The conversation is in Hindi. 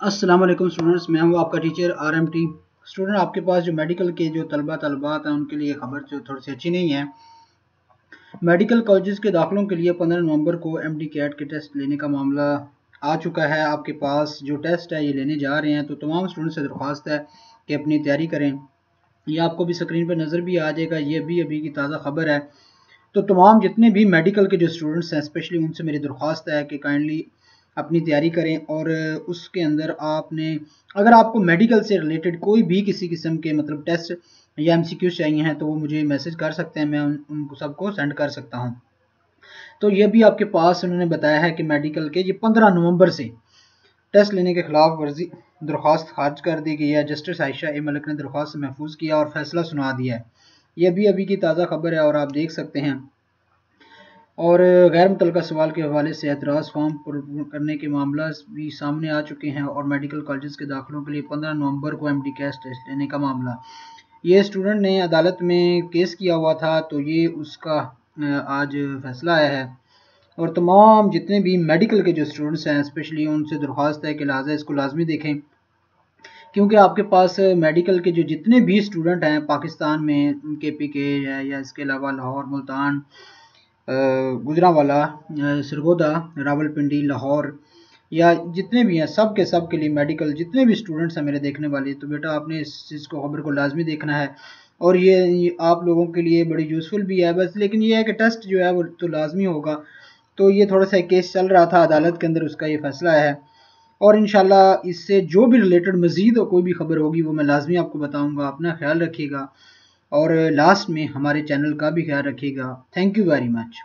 अस्सलाम वालेकुम स्टूडेंट्स, मैं हूँ आपका teacher R M T student, आपके पास जो मेडिकल के जो तलबा तलबात हैं, उनके लिए खबर जो थोड़ी सी अच्छी नहीं है। मेडिकल कॉलेज के दाखिलों के लिए 15 नवंबर को एम डी कैट के टेस्ट लेने का मामला आ चुका है। आपके पास जो टेस्ट है, ये लेने जा रहे हैं। तो तमाम स्टूडेंट से दरख्वास्त है कि अपनी तैयारी करें। ये आपको भी स्क्रीन पर नज़र भी आ जाएगा। ये भी अभी की ताज़ा खबर है। तो तमाम जितने भी मेडिकल के जो स्टूडेंट्स हैं स्पेशली उनसे मेरी दरख्वास्त है कि काइंडली अपनी तैयारी करें और उसके अंदर आपने अगर आपको मेडिकल से रिलेटेड कोई भी किसी किस्म के मतलब टेस्ट या एमसीक्यू चाहिए हैं तो वो मुझे मैसेज कर सकते हैं मैं उन, सबको सेंड कर सकता हूँ। तो ये भी आपके पास उन्होंने बताया है कि मेडिकल के ये पंद्रह नवंबर से टेस्ट लेने के खिलाफ वर्जी दरख्वास्त खारिज कर दी गई है। जस्टिस आयशा ए मलिक ने दरख्वास्त महफूज किया और फैसला सुना दिया है। यह भी अभी की ताज़ा खबर है और आप देख सकते हैं। और गैर मुतल सवाल के हवाले से एतराज़ फॉर्म करने के मामला भी सामने आ चुके हैं और मेडिकल कॉलेज के दाखिलों के लिए पंद्रह नवंबर को एम डी कैश टेस्ट लेने का मामला। ये स्टूडेंट ने अदालत में केस किया हुआ था तो ये उसका आज फैसला आया है। और तमाम जितने भी मेडिकल के जो स्टूडेंट्स हैं स्पेशली उनसे दरख्वास्त है कि लिहाजा इसको लाजमी देखें। क्योंकि आपके पास मेडिकल के जो जितने भी स्टूडेंट हैं, पाकिस्तान में के पी के या इसके अलावा लाहौर, मुल्तान गुजरावाला सरगोदा रावलपिंडी लाहौर या जितने भी हैं सब के सब के लिए मेडिकल जितने भी स्टूडेंट्स हैं मेरे देखने वाले तो बेटा आपने इस चीज़ को खबर को लाजमी देखना है। और ये, आप लोगों के लिए बड़ी यूज़फुल भी है बस लेकिन ये है कि टेस्ट जो है वो तो लाजमी होगा। तो ये थोड़ा सा केस चल रहा था अदालत के अंदर उसका ये फैसला है। और इन इससे जो भी रिलेटेड मज़ीद कोई भी खबर होगी वो मैं लाजमी आपको बताऊँगा अपना ख्याल रखिएगा। और लास्ट में हमारे चैनल का भी ख्याल रखिएगा। Thank you very much